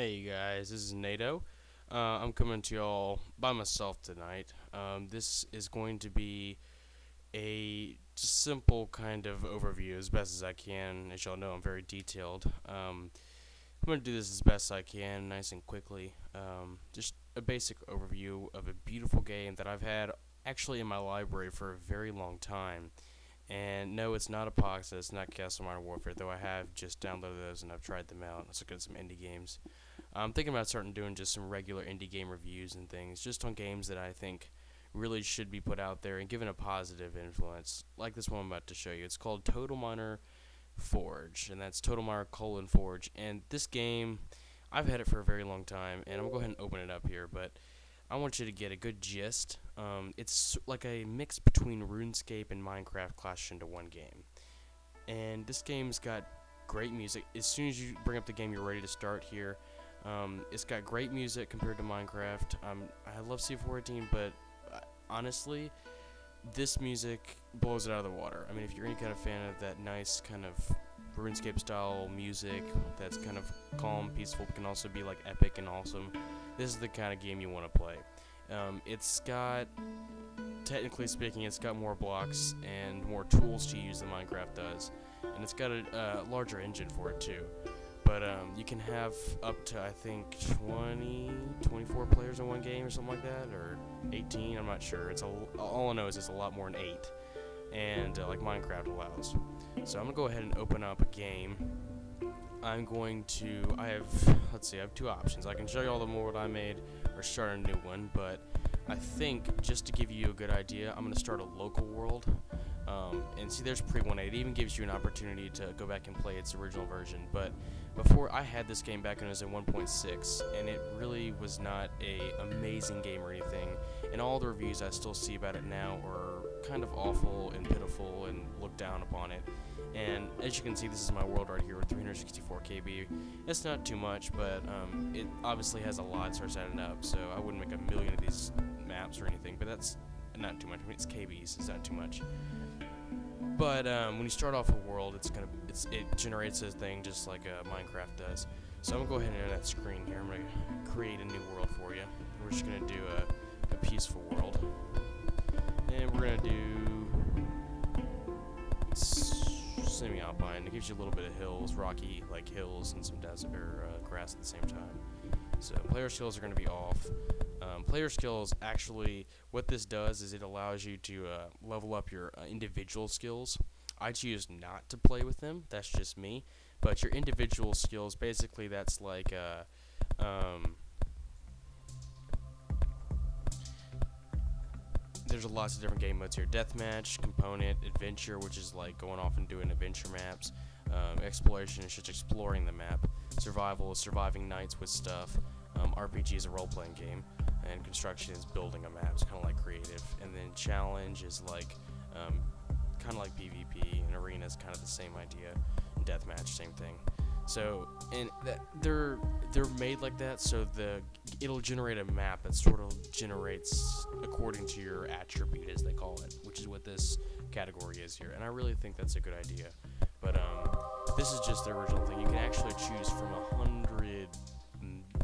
Hey guys, this is NATO. Uh, I'm coming to y'all by myself tonight. Um, this is going to be a simple kind of overview as best as I can. As y'all know, I'm very detailed. Um, I'm going to do this as best I can, nice and quickly. Um, just a basic overview of a beautiful game that I've had actually in my library for a very long time. And no, it's not Apoxa, it's not Castle Modern Warfare, though I have just downloaded those and I've tried them out. Let's look at some indie games. I'm thinking about starting doing just some regular indie game reviews and things, just on games that I think really should be put out there and given a positive influence, like this one I'm about to show you. It's called Total Miner Forge, and that's Total Miner colon Forge. And this game, I've had it for a very long time, and I'm going to go ahead and open it up here, but I want you to get a good gist. Um, it's like a mix between RuneScape and Minecraft clashed into one game. And this game's got great music. As soon as you bring up the game, you're ready to start here. Um, it's got great music compared to Minecraft. Um, I love C14, but uh, honestly, this music blows it out of the water. I mean, if you're any kind of fan of that nice kind of RuneScape style music that's kind of calm, peaceful, but can also be like epic and awesome, this is the kind of game you want to play. Um, it's got, technically speaking, it's got more blocks and more tools to use than Minecraft does, and it's got a uh, larger engine for it too. But um, you can have up to, I think, 20, 24 players in one game or something like that, or 18, I'm not sure. It's a, All I know is it's a lot more than 8, and uh, like Minecraft allows. So I'm to go ahead and open up a game. I'm going to, I have, let's see, I have two options. I can show you all the more I made, or start a new one, but I think, just to give you a good idea, I'm going to start a local world. Um, and see, there's pre-1.8. It even gives you an opportunity to go back and play its original version. But before, I had this game back when it was in 1.6, and it really was not a amazing game or anything. And all the reviews I still see about it now are kind of awful and pitiful and look down upon it. And as you can see, this is my world right here with 364 KB. It's not too much, but um, it obviously has a lot, so setting up. So I wouldn't make a million of these maps or anything, but that's not too much. I mean, it's KBs, it's not too much. But um, when you start off a world, it's gonna it's, it generates a thing just like uh, Minecraft does. So I'm gonna go ahead and enter that screen here. I'm gonna create a new world for you. We're just gonna do a, a peaceful world, and we're gonna do semi-alpine. It gives you a little bit of hills, rocky like hills, and some desert or uh, grass at the same time. So player skills are gonna be off. Um, player skills actually, what this does is it allows you to uh, level up your uh, individual skills. I choose not to play with them. That's just me. But your individual skills, basically, that's like uh, um, there's lots of different game modes here. Deathmatch, component, adventure, which is like going off and doing adventure maps. Um, exploration is just exploring the map. Survival is surviving nights with stuff. Um, RPG is a role-playing game and construction is building a map. It's kind of like creative, and then challenge is like um, kind of like PvP, and arena is kind of the same idea. Deathmatch, same thing. So, and that, they're they're made like that, so the it'll generate a map that sort of generates according to your attribute, as they call it, which is what this category is here. And I really think that's a good idea. But um, this is just the original thing. You can actually choose from a hundred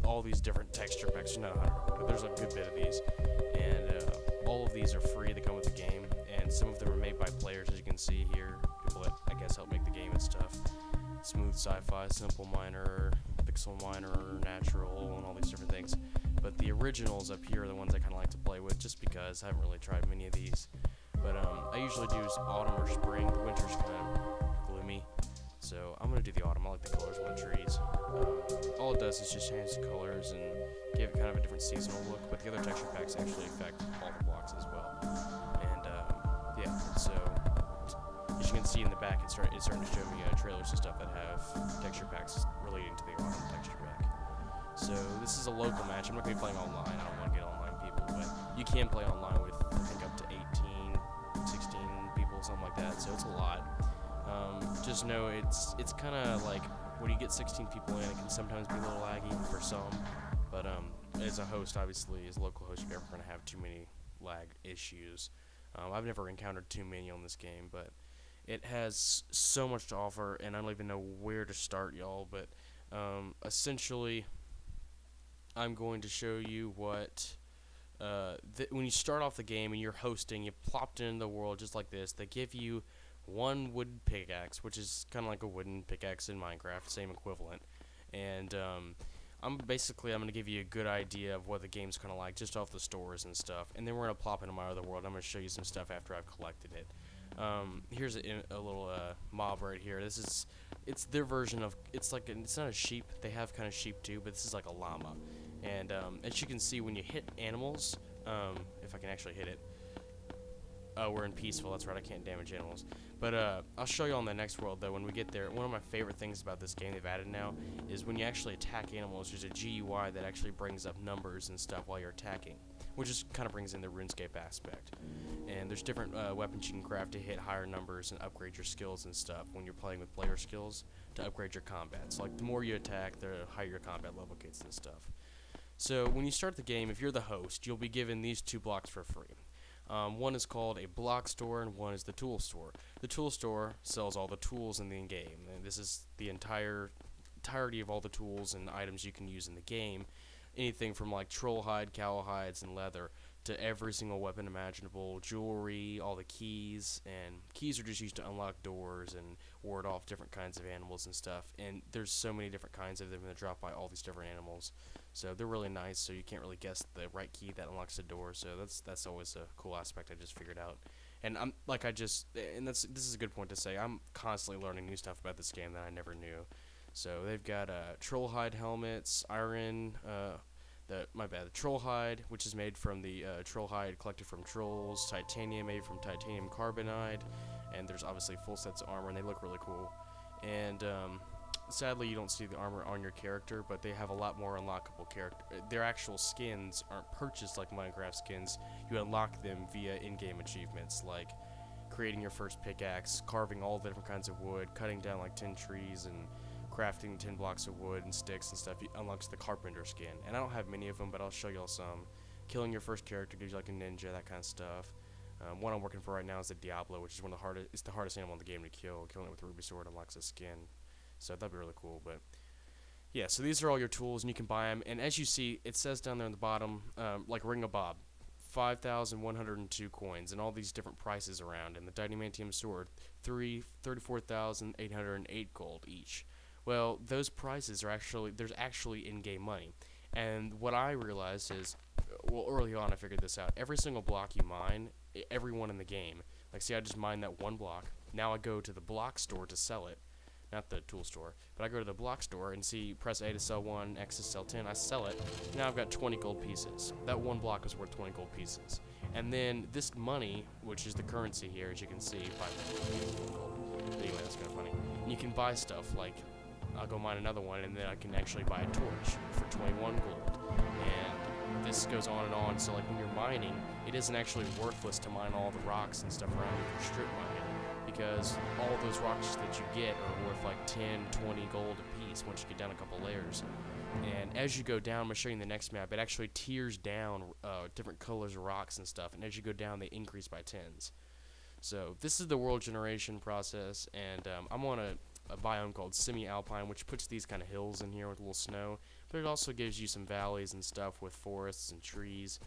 all these different texture packs. 100, but there's a good bit of these. And uh, all of these are free. They come with the game. And some of them are made by players, as you can see here. People that, I guess, help make the game and stuff. Smooth sci-fi, simple miner, pixel miner, natural, and all these different things. But the originals up here are the ones I kind of like to play with, just because I haven't really tried many of these. But um, I usually do autumn or spring. The winter's kind of. So I'm going to do the autumn. I like the colors on the trees. Um, all it does is just change the colors and give it kind of a different seasonal look, but the other texture packs actually affect all the blocks as well. And um, yeah, so as you can see in the back, it's, start, it's starting to show me uh, trailers and stuff that have texture packs relating to the autumn texture pack. So this is a local match. I'm not going to be playing online. I don't want to get online people, but you can play online with I think up to 18, 16 people, something like that. So it's a lot. Um, just know it's it's kind of like when you get 16 people in, it can sometimes be a little laggy for some. But um, as a host, obviously, as a local host, you're never going to have too many lag issues. Um, I've never encountered too many on this game, but it has so much to offer, and I don't even know where to start, y'all. But um, essentially, I'm going to show you what. Uh, when you start off the game and you're hosting, you plopped into the world just like this. They give you one wooden pickaxe, which is kind of like a wooden pickaxe in Minecraft, same equivalent. And um, I'm basically I'm gonna give you a good idea of what the game's kind of like just off the stores and stuff, and then we're gonna plop into my other world. I'm gonna show you some stuff after I've collected it. Um, here's a, a little uh, mob right here. This is it's their version of it's like a, it's not a sheep. They have kind of sheep too, but this is like a llama. And um, as you can see, when you hit animals, um, if I can actually hit it, Oh, we're in peaceful. That's right. I can't damage animals. But uh, I'll show you on the next world though. When we get there, one of my favorite things about this game they've added now is when you actually attack animals. There's a GUI that actually brings up numbers and stuff while you're attacking, which just kind of brings in the RuneScape aspect. And there's different uh, weapons you can craft to hit higher numbers and upgrade your skills and stuff when you're playing with player skills to upgrade your combat. So like the more you attack, the higher your combat level gets and stuff. So when you start the game, if you're the host, you'll be given these two blocks for free. Um, one is called a block store, and one is the tool store. The tool store sells all the tools in the game, and this is the entire entirety of all the tools and items you can use in the game. Anything from like troll hide, cow hides, and leather to every single weapon imaginable, jewelry, all the keys, and keys are just used to unlock doors and ward off different kinds of animals and stuff. And there's so many different kinds of them that drop by all these different animals. So they're really nice. So you can't really guess the right key that unlocks the door. So that's that's always a cool aspect I just figured out. And I'm like I just and that's this is a good point to say. I'm constantly learning new stuff about this game that I never knew. So they've got uh, troll hide helmets, iron. Uh, the my bad, the troll hide, which is made from the uh, troll hide collected from trolls, titanium made from titanium carbonide, and there's obviously full sets of armor, and they look really cool. And um, sadly, you don't see the armor on your character, but they have a lot more unlockable character. Their actual skins aren't purchased like Minecraft skins. You unlock them via in-game achievements, like creating your first pickaxe, carving all the different kinds of wood, cutting down like 10 trees, and crafting 10 blocks of wood and sticks and stuff You unlocks the carpenter skin. And I don't have many of them, but I'll show y'all some. Killing your first character gives you like a ninja, that kind of stuff. Um, one I'm working for right now is the Diablo, which is one of the hardest. It's the hardest animal in the game to kill. Killing it with a ruby sword unlocks a skin, so that'd be really cool. But yeah, so these are all your tools, and you can buy them. And as you see, it says down there on the bottom, um, like Ring of Bob, 5,102 coins, and all these different prices around. And the Dynamantium sword, three 34,808 gold each. Well, those prices are actually there's actually in-game money, and what I realized is, well, early on I figured this out. Every single block you mine, everyone in the game, like see, I just mined that one block. Now I go to the block store to sell it, not the tool store, but I go to the block store and see press A to sell one, X to sell 10, I sell it, now I've got 20 gold pieces. That one block is worth 20 gold pieces. And then this money, which is the currency here, as you can see, 5 gold. Anyway, that's kind of funny. And you can buy stuff like I'll go mine another one, and then I can actually buy a torch for 21 gold. And this goes on and on. So like when you're mining, it isn't actually worthless to mine all the rocks and stuff around you for strip mining, because all those rocks that you get are worth like 10, 20 gold a piece once you get down a couple layers. And as you go down, I'm going to show you in the next map, it actually tiers down uh, different colors of rocks and stuff, and as you go down, they increase by tens. So this is the world generation process, and um, I'm on a a biome called semi-alpine, which puts these kind of hills in here with a little snow, but it also gives you some valleys and stuff with forests and trees,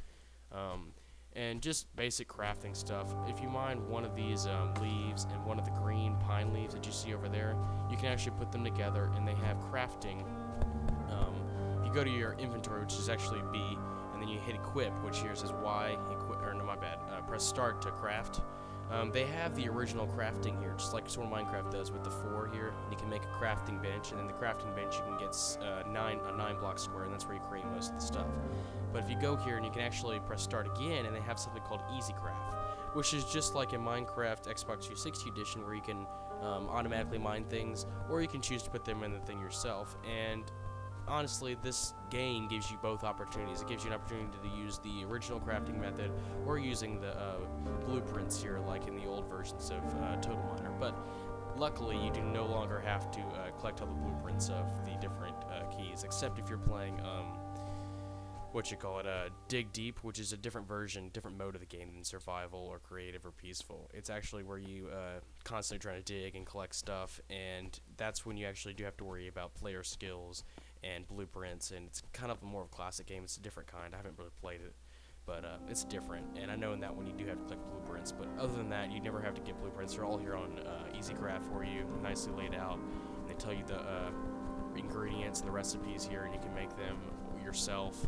um, and just basic crafting stuff. If you mine one of these um, leaves and one of the green pine leaves that you see over there, you can actually put them together, and they have crafting. Um, if you go to your inventory, which is actually B, and then you hit equip, which here says Y, equip, or no, my bad, uh, press start to craft um, they have the original crafting here, just like sort of Minecraft does with the four here. You can make a crafting bench, and then the crafting bench you can get uh, nine a nine block square, and that's where you create most of the stuff. But if you go here and you can actually press start again, and they have something called Easy Craft. which is just like in Minecraft Xbox 360 edition, where you can um, automatically mine things, or you can choose to put them in the thing yourself. And honestly, this game gives you both opportunities. It gives you an opportunity to use the original crafting method, or using the uh, blueprints here, like in the old versions of uh, Total Miner. But luckily, you do no longer have to uh, collect all the blueprints of the different uh, keys, except if you're playing. Um, what you call it, uh, Dig Deep, which is a different version, different mode of the game than survival or creative or peaceful. It's actually where you uh, constantly trying to dig and collect stuff, and that's when you actually do have to worry about player skills and blueprints, and it's kind of more of a classic game. It's a different kind. I haven't really played it, but uh, it's different, and I know in that one you do have to collect blueprints, but other than that, you never have to get blueprints. They're all here on uh, EasyCraft for you, nicely laid out, and they tell you the uh, ingredients and the recipes here, and you can make them yourself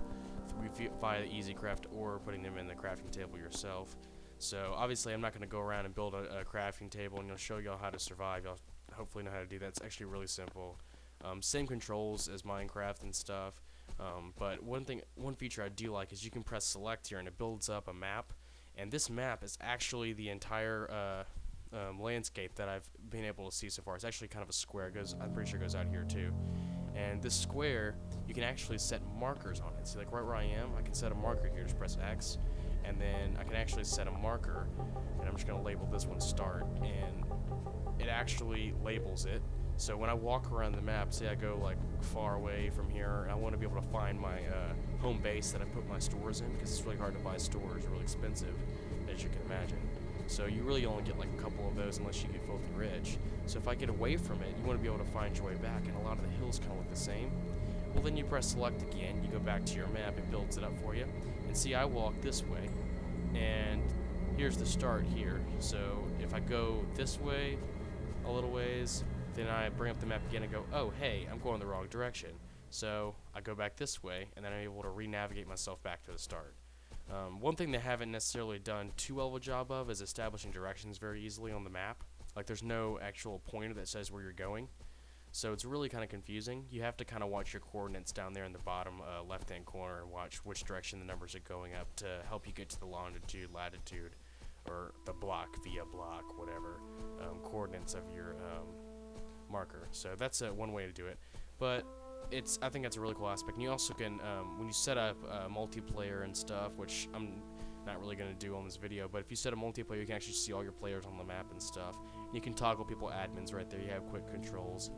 via the EasyCraft or putting them in the crafting table yourself. So obviously I'm not going to go around and build a, a crafting table and you'll show y'all how to survive. Y'all hopefully know how to do that. It's actually really simple. Um, same controls as Minecraft and stuff. Um, but one thing, one feature I do like is you can press select here and it builds up a map. And this map is actually the entire uh, um, landscape that I've been able to see so far. It's actually kind of a square. It goes, I'm pretty sure it goes out here too. And this square, you can actually set markers on it. See, like right where I am, I can set a marker here. Just press X, and then I can actually set a marker, and I'm just going to label this one start, and it actually labels it. So when I walk around the map, say I go like far away from here, I want to be able to find my uh, home base that I put my stores in, because it's really hard to buy stores, really expensive, as you can imagine. So you really only get like a couple of those unless you get filthy rich. So if I get away from it, you want to be able to find your way back, and a lot of the hills kind of look the same. Well, then you press select again, you go back to your map, it builds it up for you. And see, I walk this way, and here's the start here. So if I go this way a little ways, then I bring up the map again and go, oh, hey, I'm going the wrong direction. So I go back this way, and then I'm able to re-navigate myself back to the start. Um, one thing they haven't necessarily done too well of a job of is establishing directions very easily on the map. Like there's no actual pointer that says where you're going. So it's really kind of confusing. You have to kind of watch your coordinates down there in the bottom uh, left-hand corner and watch which direction the numbers are going up to help you get to the longitude, latitude, or the block via block, whatever, um, coordinates of your um, marker. So that's uh, one way to do it. But it's I think that's a really cool aspect. And you also can um, when you set up uh, multiplayer and stuff, which I'm not really going to do on this video, but if you set a multiplayer, you can actually see all your players on the map and stuff. You can toggle people admins right there. You have quick controls.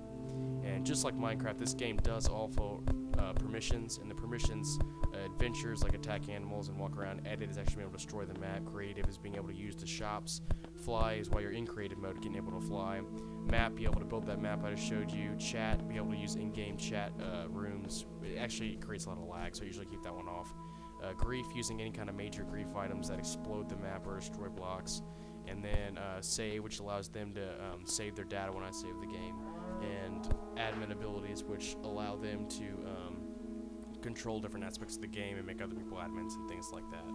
And just like Minecraft, this game does offer uh, permissions, and the permissions, uh, adventures like attack animals and walk around, edit is actually being able to destroy the map, creative is being able to use the shops, fly is while you're in creative mode, getting able to fly, map, be able to build that map I just showed you, chat, be able to use in-game chat uh, rooms, it actually creates a lot of lag, so I usually keep that one off. Uh, grief, using any kind of major grief items that explode the map or destroy blocks, and then uh, save, which allows them to um, save their data when I save the game. And admin abilities, which allow them to um, control different aspects of the game and make other people admins and things like that.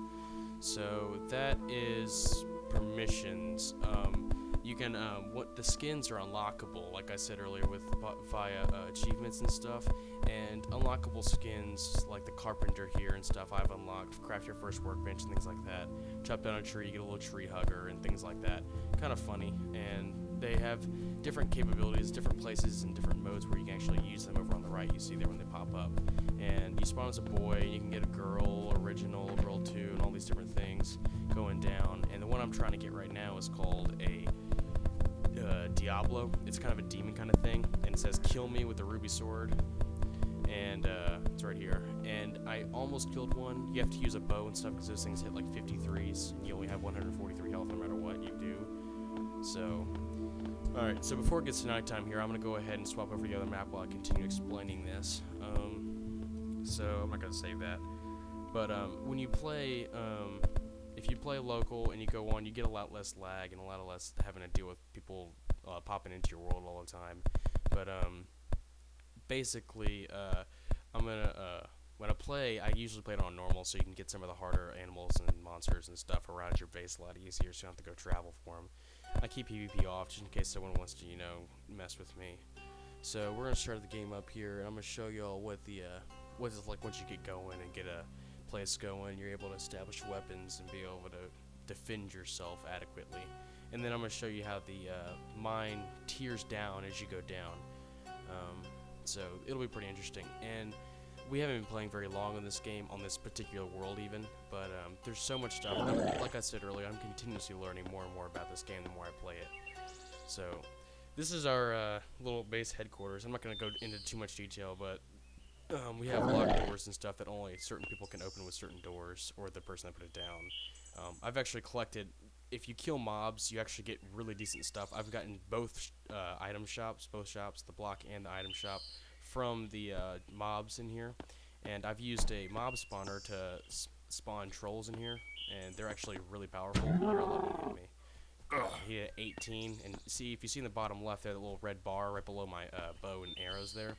So that is permissions. Um, you can um, what the skins are unlockable, like I said earlier, with via uh, achievements and stuff. And unlockable skins like the carpenter here and stuff, I've unlocked. Craft your first workbench and things like that. Chop down a tree, you get a little tree hugger and things like that. Kind of funny and they have different capabilities, different places, and different modes where you can actually use them over on the right. You see there when they pop up. And you spawn as a boy, and you can get a girl, original, girl 2, and all these different things going down. And the one I'm trying to get right now is called a uh, Diablo. It's kind of a demon kind of thing, and it says kill me with a ruby sword. And uh, it's right here. And I almost killed one. You have to use a bow and stuff because those things hit like 53s, and you only have 143 health no matter what you do. So Alright, so before it gets to nighttime here, I'm going to go ahead and swap over to the other map while I continue explaining this. Um, so, I'm not going to save that. But um, when you play, um, if you play local and you go on, you get a lot less lag and a lot less having to deal with people uh, popping into your world all the time. But um, basically, uh, I'm going to, uh, when I play, I usually play it on normal so you can get some of the harder animals and monsters and stuff around your base a lot easier so you don't have to go travel for them. I keep PvP off just in case someone wants to, you know, mess with me. So we're gonna start the game up here, and I'm gonna show y'all what the uh, what it's like once you get going and get a place going. You're able to establish weapons and be able to defend yourself adequately. And then I'm to show you how the uh, mine tiers down as you go down. Um, so it'll be pretty interesting. And we haven't been playing very long on this game, on this particular world even, but um, there's so much stuff. like I said earlier, I'm continuously learning more and more about this game the more I play it. So this is our uh, little base headquarters. I'm not going to go into too much detail, but um, we have locked doors and stuff that only certain people can open with certain doors, or the person that put it down. Um, I've actually collected. If you kill mobs, you actually get really decent stuff. I've gotten both uh, item shops, both shops, the block and the item shop, from the uh, mobs in here. And I've used a mob spawner to spawn trolls in here, and they're actually really powerful. Me hit me. Uh, he had 18, and see if you see in the bottom left there, the little red bar right below my uh, bow and arrows there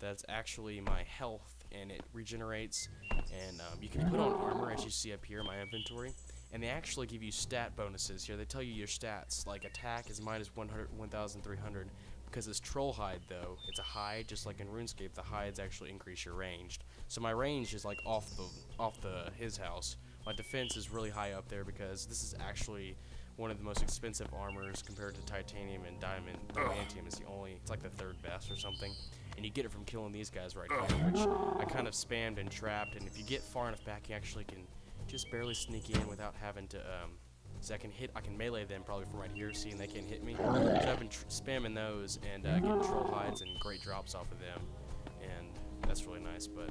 that's actually my health and it regenerates and um, you can put on armor as you see up here in my inventory and they actually give you stat bonuses here they tell you your stats like attack is minus 100 1300 because it's troll hide though. It's a hide just like in RuneScape the hides actually increase your range so my range is like off the off the his house. My defense is really high up there because this is actually one of the most expensive armors compared to titanium and diamond. Adamantium is the only, it's like the third best or something. And you get it from killing these guys right here, which I kind of spammed and trapped, and if you get far enough back, you actually can just barely sneak in without having to, um, so I can hit, I can melee them probably from right here, seeing they can't hit me. So I've been spamming those and uh, getting troll hides and great drops off of them, and that's really nice, but,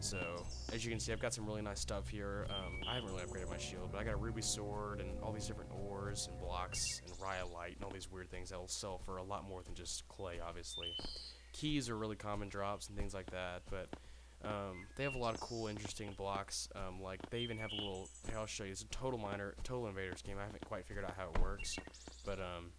so, as you can see, I've got some really nice stuff here. Um, I haven't really upgraded my shield, but I got a ruby sword and all these different ores and blocks and rhyolite and all these weird things that will sell for a lot more than just clay, obviously keys are really common drops and things like that, but um, they have a lot of cool, interesting blocks. Um, like they even have a little. I'll show you. It's a Total Miner, Total Invaders game. I haven't quite figured out how it works, but um,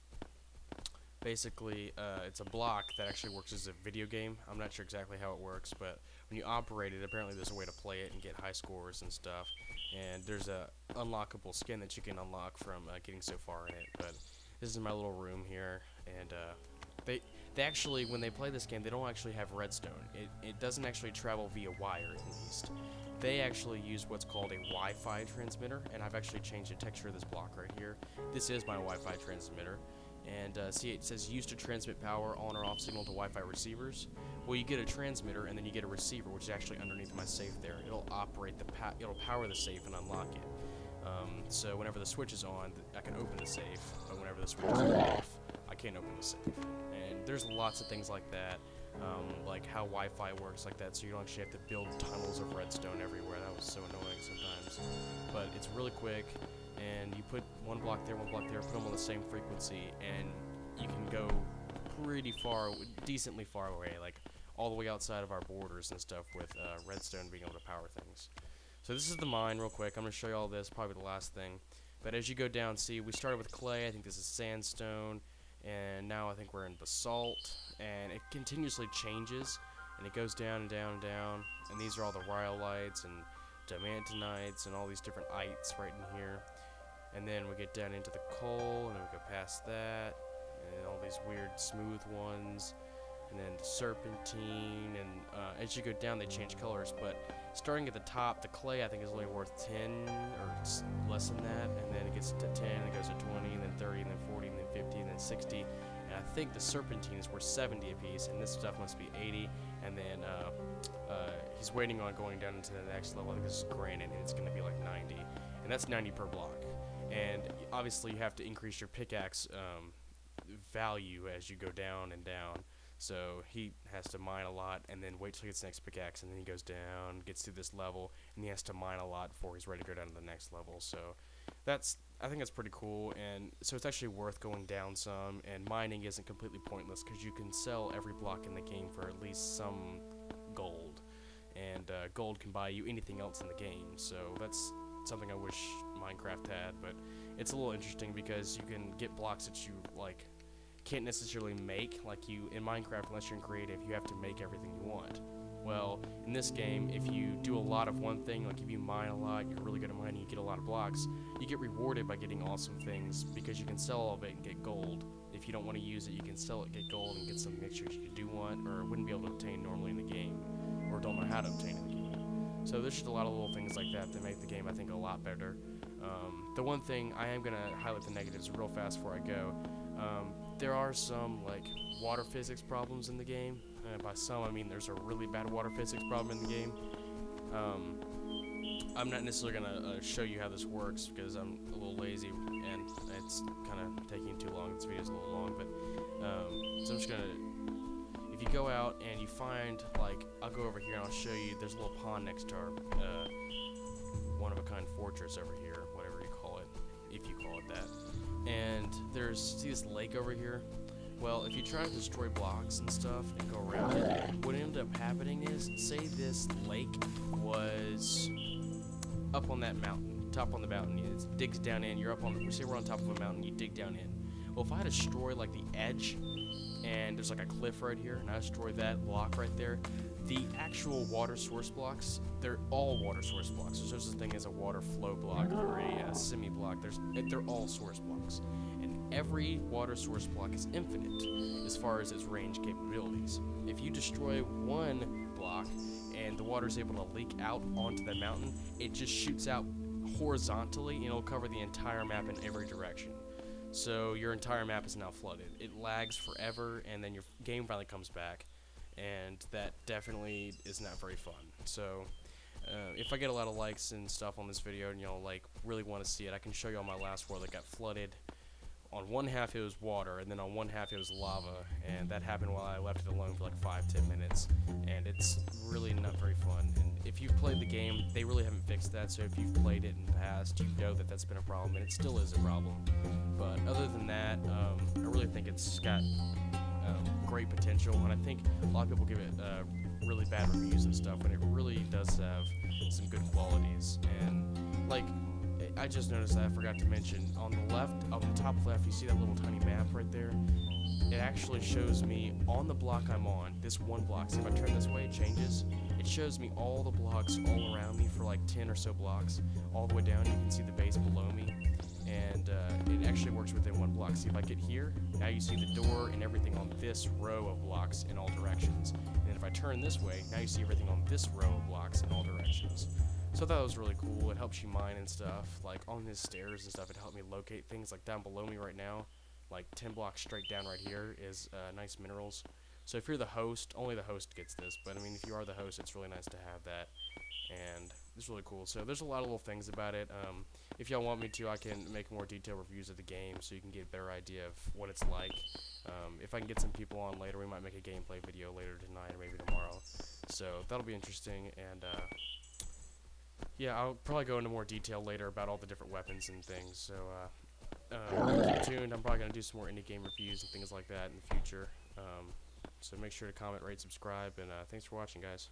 basically uh, it's a block that actually works as a video game. I'm not sure exactly how it works, but when you operate it, apparently there's a way to play it and get high scores and stuff. And there's a unlockable skin that you can unlock from uh, getting so far in it. But this is my little room here, and uh, they they actually, when they play this game, they don't actually have redstone. It, it doesn't actually travel via wire, at least. They actually use what's called a Wi-Fi transmitter, and I've actually changed the texture of this block right here. This is my Wi-Fi transmitter. And uh, see, it says used to transmit power on or off signal to Wi-Fi receivers. Well, you get a transmitter, and then you get a receiver, which is actually underneath my safe there. It'll operate the it'll power the safe and unlock it. Um, so whenever the switch is on, I can open the safe, but whenever the switch is off, I can't open the safe there's lots of things like that, um, like how Wi-Fi works like that, so you don't actually have to build tunnels of redstone everywhere. That was so annoying sometimes. But it's really quick, and you put one block there, one block there, put them on the same frequency, and you can go pretty far, decently far away, like all the way outside of our borders and stuff with uh, redstone being able to power things. So this is the mine real quick. I'm going to show you all this, probably the last thing. But as you go down, see, we started with clay. I think this is sandstone and now I think we're in basalt, and it continuously changes, and it goes down and down and down, and these are all the rhyolites and dimantanites and all these different ites right in here, and then we get down into the coal, and then we go past that, and all these weird smooth ones, and then the serpentine, and uh, as you go down they change colors, but starting at the top, the clay I think is only worth 10, or less than that, and then it gets to 10, it goes to 20, and then 30, and then 40, and then 50, and then 60, and I think the serpentine is worth 70 apiece, and this stuff must be 80, and then uh, uh, he's waiting on going down into the next level, I think this is granite, and it's going to be like 90, and that's 90 per block, and obviously you have to increase your pickaxe um, value as you go down and down, so he has to mine a lot and then wait till he gets the next pickaxe and then he goes down, gets to this level, and he has to mine a lot before he's ready to go down to the next level. So that's I think that's pretty cool and so it's actually worth going down some and mining isn't completely pointless because you can sell every block in the game for at least some gold and uh, gold can buy you anything else in the game so that's something I wish Minecraft had but it's a little interesting because you can get blocks that you like can't necessarily make like you in Minecraft unless you're in creative you have to make everything you want well in this game if you do a lot of one thing like if you mine a lot you're really good at mining you get a lot of blocks you get rewarded by getting awesome things because you can sell all of it and get gold if you don't want to use it you can sell it get gold and get something extra you do want or wouldn't be able to obtain normally in the game or don't know how to obtain in the game so there's just a lot of little things like that that make the game I think a lot better Um, the one thing I am gonna highlight the negatives real fast before I go. Um, there are some like water physics problems in the game. And by some, I mean there's a really bad water physics problem in the game. Um, I'm not necessarily gonna uh, show you how this works because I'm a little lazy and it's kind of taking too long. This video's a little long, but um, so I'm just gonna. If you go out and you find like, I'll go over here and I'll show you. There's a little pond next to our uh, one of a kind fortress over here, whatever you call it, if you call it that. And there's see this lake over here. Well, if you try to destroy blocks and stuff and go around it, what ended up happening is, say this lake was up on that mountain, top on the mountain, it digs down in, you're up on, say we're on top of a mountain, you dig down in. Well, if I destroy like the edge, and there's like a cliff right here, and I destroy that block right there, the actual water source blocks, they're all water source blocks. There's no such thing as a water flow block or a uh, semi block. There's, they're all source blocks every water source block is infinite as far as its range capabilities. If you destroy one block and the water is able to leak out onto the mountain, it just shoots out horizontally and it'll cover the entire map in every direction. So your entire map is now flooded. It lags forever and then your game finally comes back and that definitely is not very fun. So uh, if I get a lot of likes and stuff on this video and y'all like really want to see it, I can show you on my last world that got flooded on one half it was water, and then on one half it was lava, and that happened while I left it alone for like five, ten minutes, and it's really not very fun. And if you've played the game, they really haven't fixed that. So if you've played it in the past, you know that that's been a problem, and it still is a problem. But other than that, um, I really think it's got um, great potential, and I think a lot of people give it uh, really bad reviews and stuff, when it really does have some good qualities. And like I just noticed that I forgot to mention on the left, on the top left, you see that little tiny map right there. It actually shows me on the block I'm on, this one block. See if I turn this way, it changes. It shows me all the blocks all around me for like 10 or so blocks. All the way down, you can see the base below me. And uh, it actually works within one block. See if I get here, now you see the door and everything on this row of blocks in all directions. And if I turn this way, now you see everything on this row of blocks in all directions. So it was really cool. It helps you mine and stuff. Like on his stairs and stuff, it helped me locate things. Like down below me right now, like 10 blocks straight down right here is uh, nice minerals. So if you're the host, only the host gets this. But I mean, if you are the host, it's really nice to have that. And it's really cool. So there's a lot of little things about it. Um, if y'all want me to, I can make more detailed reviews of the game so you can get a better idea of what it's like. Um, if I can get some people on later, we might make a gameplay video later tonight or maybe tomorrow. So that'll be interesting. And uh, yeah, I'll probably go into more detail later about all the different weapons and things. So uh, uh, keep tuned. I'm probably gonna do some more indie game reviews and things like that in the future. Um, so make sure to comment, rate, subscribe, and uh, thanks for watching, guys.